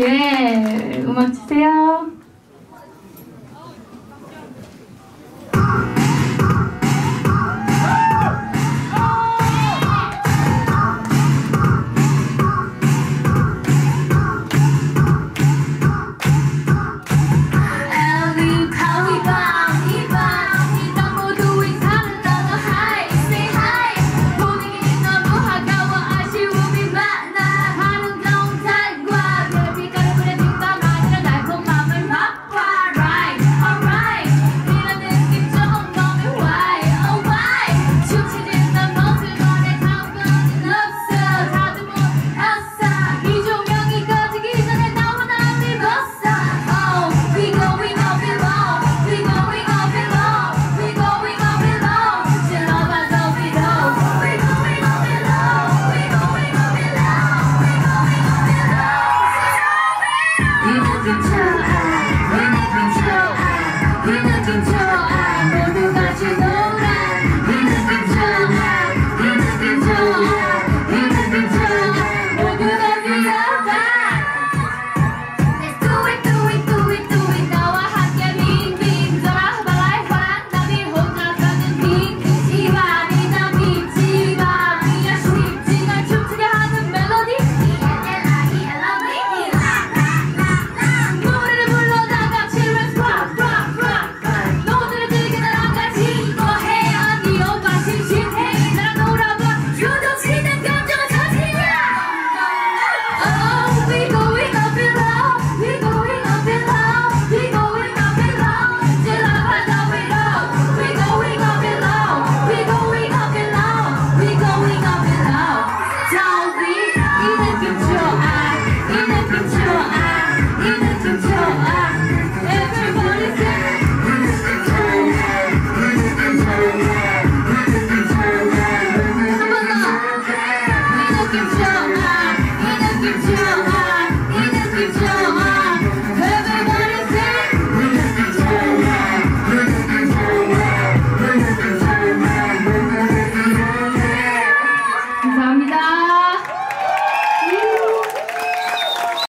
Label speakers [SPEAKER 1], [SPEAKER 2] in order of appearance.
[SPEAKER 1] 예, 음악 주세요. Watching time.